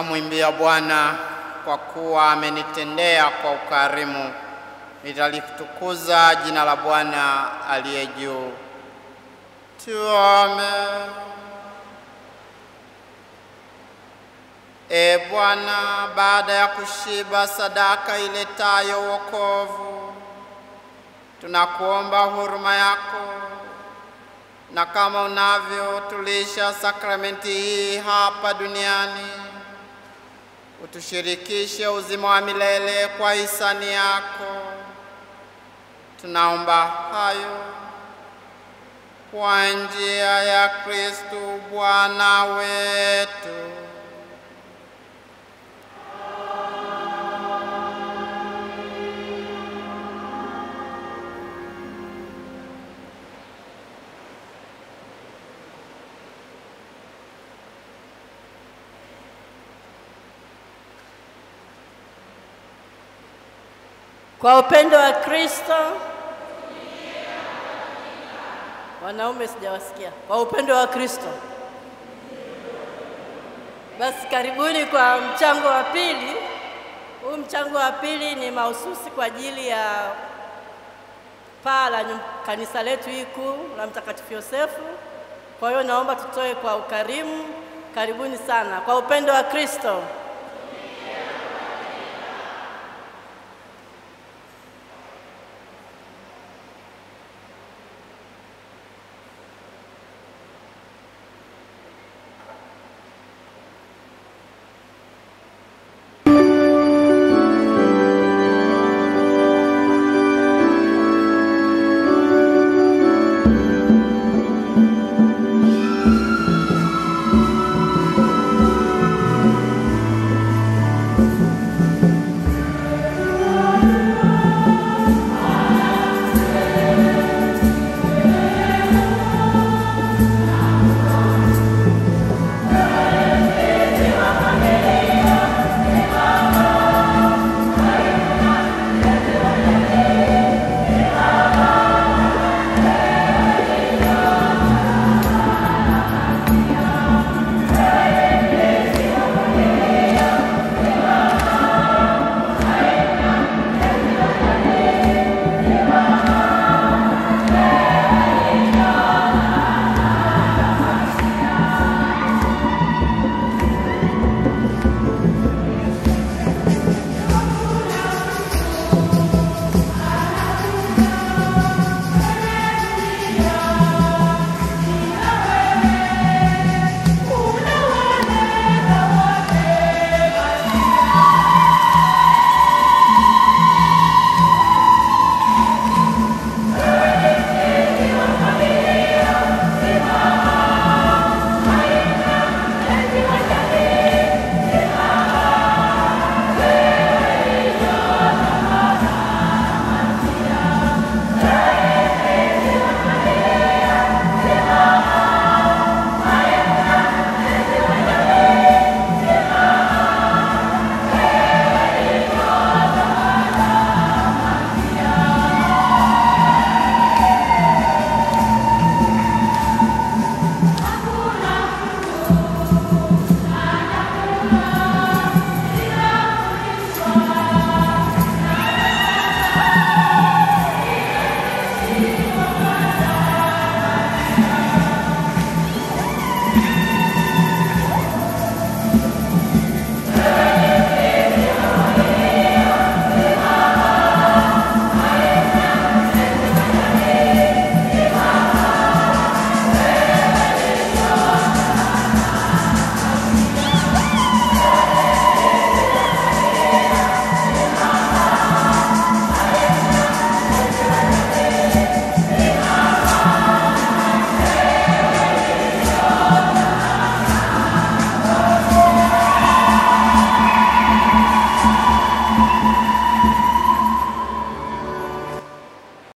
Nitamwimbia Bwana kwa kuwa amenitendea kwa ukarimu. Nitalitukuza jina la Bwana aliye juu. Tuombe. E Bwana, baada ya kushiba sadaka iletayo wokovu, tunakuomba huruma yako, na kama unavyotulisha sakramenti hii hapa duniani, utushirikishe uzima wa milele kwa hisani yako. Tunaomba hayo kwa njia ya Kristu Bwana wetu. Kwa upendo wa Kristo, wanaume sijawasikia. Kwa upendo wa Kristo. Basi karibuni kwa mchango wa pili. Huu mchango wa pili ni mahususi kwa ajili ya paa la kanisa letu hii kuu la Mtakatifu Yosefu. Kwa hiyo naomba tutoe kwa ukarimu. Karibuni sana. Kwa upendo wa Kristo.